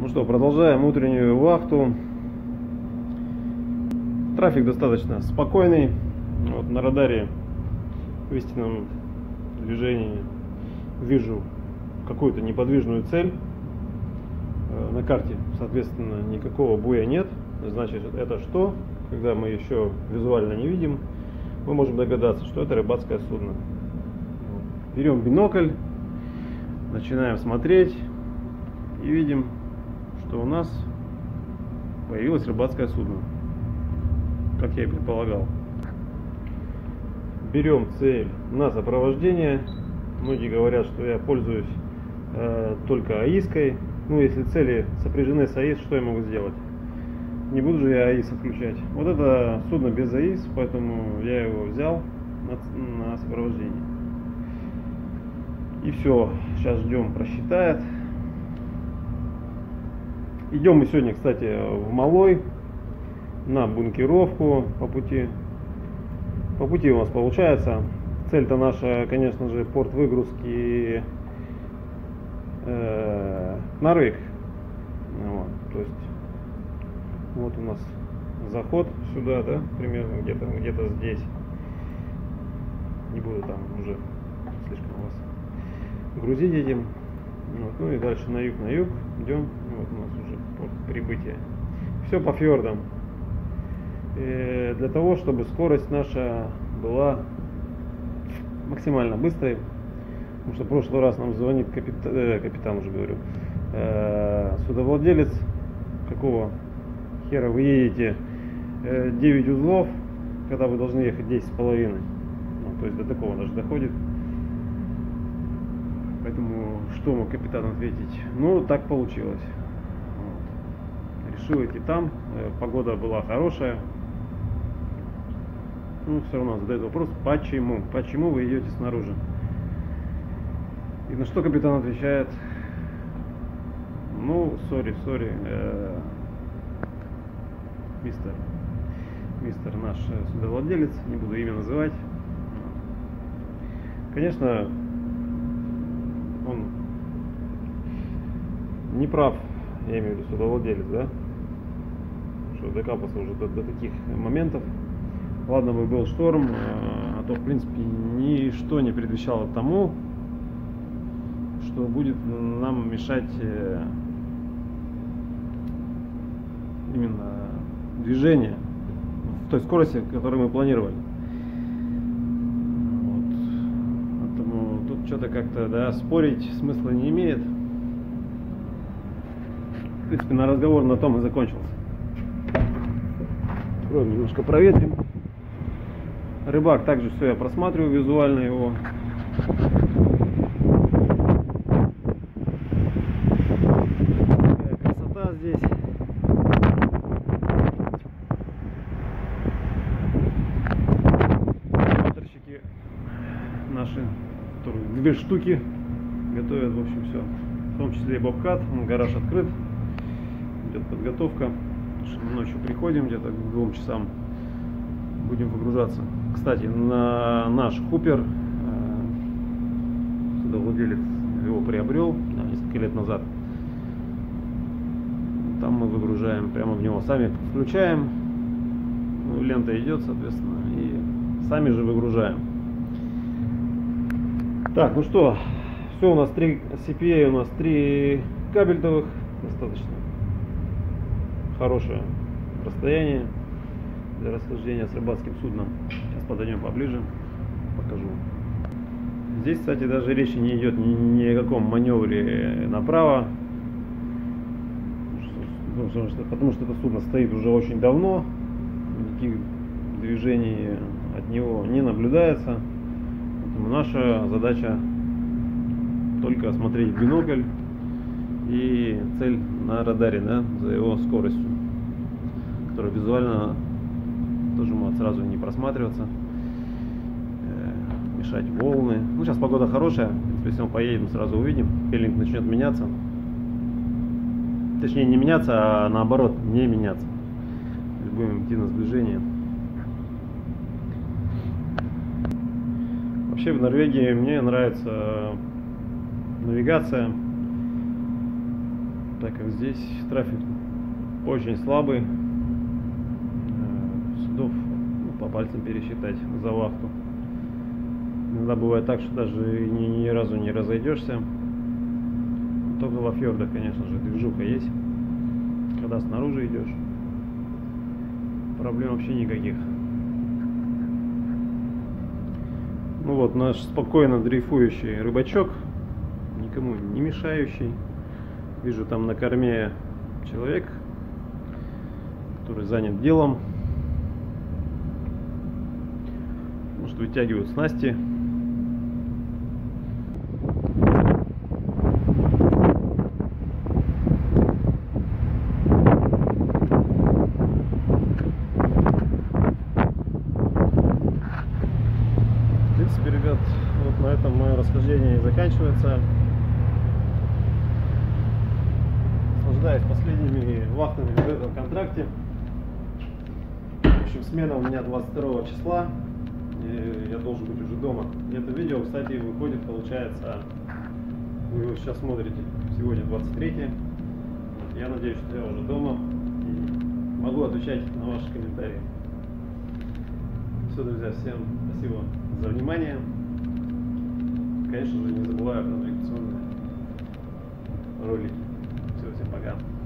Ну что, продолжаем утреннюю вахту. Трафик достаточно спокойный. Вот на радаре в истинном движении вижу какую-то неподвижную цель. Э, на карте, соответственно, никакого буя нет. Значит, это что? Когда мы еще визуально не видим, мы можем догадаться, что это рыбацкое судно. Берем бинокль, начинаем смотреть и видим, что у нас появилось рыбацкое судно, как я и предполагал. Берем цель на сопровождение. Многие говорят, что я пользуюсь э, только АИСкой. Ну, если цели сопряжены с АИС, что я могу сделать? Не буду же я АИС отключать. Вот это судно без АИС, поэтому я его взял на, на сопровождение. И все, сейчас ждем, просчитает. Идем мы сегодня, кстати, в Малой на бункеровку по пути. По пути у нас получается. Цель-то наша, конечно же, порт выгрузки э, на рык. Вот, то есть вот у нас заход сюда, да, примерно где-то где-то здесь. Не буду там уже слишком вас грузить этим. Вот, ну и дальше на юг, на юг идем. Вот у нас уже порт прибытия. Все по фьордам. И э, для того, чтобы скорость наша была максимально быстрой. Потому что в прошлый раз нам звонит капитан, э, капитан уже говорю, э, судовладелец, какого хера вы едете э, 9 узлов, когда вы должны ехать 10 с половиной. Ну, то есть до такого даже доходит. Поэтому что мог капитан ответить? Ну, так получилось. Решил идти там. Э, погода была хорошая. Ну, все равно задает вопрос, почему? Почему вы идете снаружи? И на что капитан отвечает? Ну, сори, сори, э, мистер, мистер наш судовладелец, не буду имя называть. Конечно, он не прав, я имею в виду судовладелец, да, докапался уже до, до таких моментов. Ладно бы был шторм, а то в принципе ничто не предвещало тому, что будет нам мешать э, именно движение в той скорости, которую мы планировали. что-то как-то, да, спорить смысла не имеет. В принципе, на разговор на том и закончился. Откроем, немножко проветрим. Рыбак также все я просматриваю визуально его. красота здесь. наши которые две штуки готовят, в общем, все. В том числе и бобкат, гараж открыт, идет подготовка. Ночью приходим, где-то к двум часам будем выгружаться. Кстати, на наш Хупер, э, судовладелец его приобрел да, несколько лет назад. Там мы выгружаем прямо в него, сами включаем, ну, лента идет, соответственно, и сами же выгружаем. Так, ну что, все у нас три CPA, у нас три кабельтовых, достаточно хорошее расстояние для расхождения с рыбацким судном. Сейчас подойдем поближе, покажу. Здесь, кстати, даже речи не идет ни, о каком маневре направо, потому что это судно стоит уже очень давно, никаких движений от него не наблюдается. Наша задача только осмотреть бинокль и цель на радаре, да, за его скоростью, которая визуально тоже может сразу не просматриваться, э, мешать волны. Ну, сейчас погода хорошая, в принципе, если мы поедем, сразу увидим, пелинг начнет меняться. Точнее, не меняться, а наоборот, не меняться. Будем идти на сближение. Вообще в Норвегии мне нравится навигация. Так как здесь трафик очень слабый, э, судов ну, по пальцам пересчитать за вахту. Иногда бывает так, что даже ни, ни разу не разойдешься. Только во фьордах, конечно же, движуха есть. Когда снаружи идешь, проблем вообще никаких. Ну вот наш спокойно дрейфующий рыбачок, никому не мешающий. Вижу там на корме человек, который занят делом. Может вытягивают снасти. В принципе, ребят, вот на этом мое расхождение и заканчивается. Наслаждаюсь последними вахтами в этом контракте. В общем, смена у меня 22 числа. И я должен быть уже дома. Это видео, кстати, выходит, получается, вы его сейчас смотрите, сегодня 23 Вот, Я надеюсь, что я уже дома и могу отвечать на ваши комментарии. Все, друзья, всем спасибо за внимание. Конечно же, не забываю про навигационные ролики. Все, всем пока.